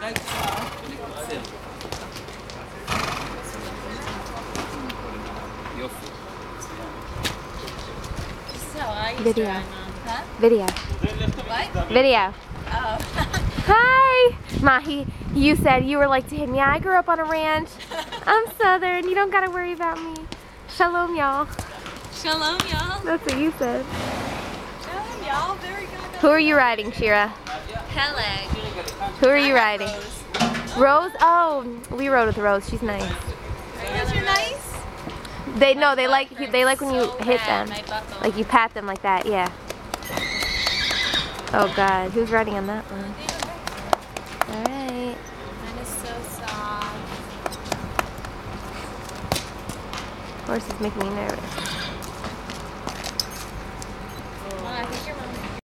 Video. Huh? Video. What? Video. Oh. Hi! Mahi, you said you were like to hit me. I grew up on a ranch. I'm Southern. You don't gotta worry about me. Shalom, y'all. Shalom, y'all. That's what you said. Shalom, y'all. Very good. Who are you riding, Shira? Peleg. Who are you riding? Rose? Oh, we rode with Rose. She's nice. Guys are nice. They no, they like they like when you So hit bad. them. My butt goes- Like you pat them like that, yeah. Oh God, who's riding on that one? All right. Mine is so soft. Horse is making me nervous.